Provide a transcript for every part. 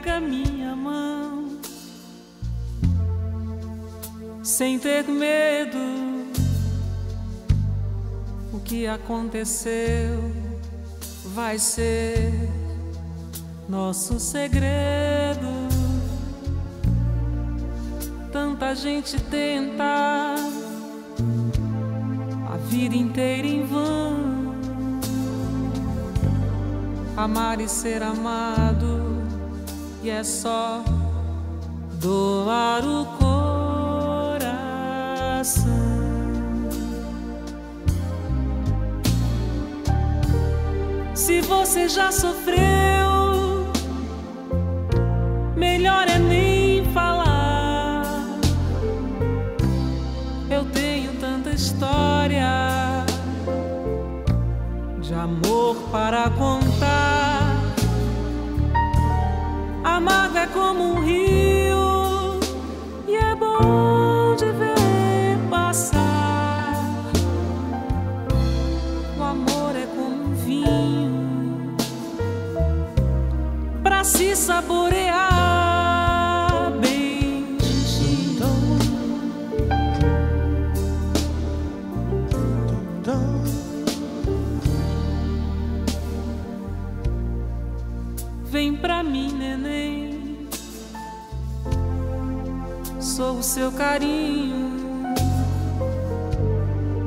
pega minha mão, sem ter medo. O que aconteceu vai ser nosso segredo. Tanta gente tenta a vida inteira em vão amar e ser amado, e é só doar o coração. Se você já sofreu, melhor é nem falar. Eu tenho tanta história de amor para contar. A mágoa é como um rio e é bom de ver passar. O amor é como um vinho para se saborear Vem pra mim, neném. Sou o seu carinho.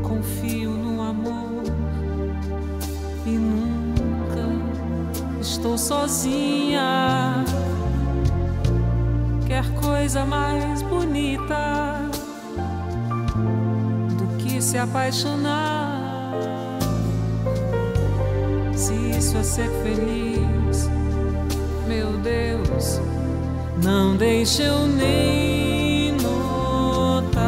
Confio no amor e nunca estou sozinha. Quer coisa mais bonita do que se apaixonar? Se isso é ser feliz meu Deus, não deixe eu nem notar.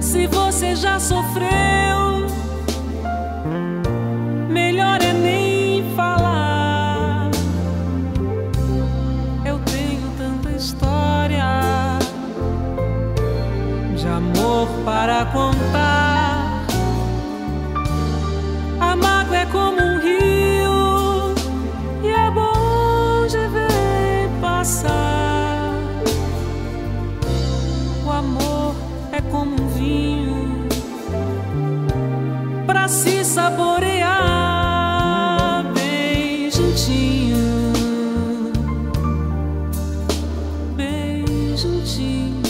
Se você já sofreu, melhor é nem falar. Eu tenho tanta história de amor para contar. como um rio e é bom de ver passar. O amor é como um vinho para se saborear bem juntinho. Bem juntinho.